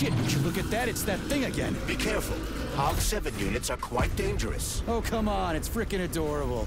shit, would you look at that? It's that thing again. Be careful. Hog 7 units are quite dangerous. Oh, come on, it's freaking adorable.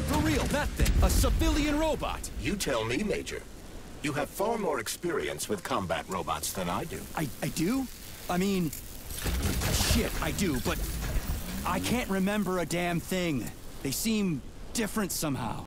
For real, that thing. A civilian robot. You tell me, Major. You have far more experience with combat robots than I do. I, I do? I mean, shit, I do, but I can't remember a damn thing. They seem different somehow.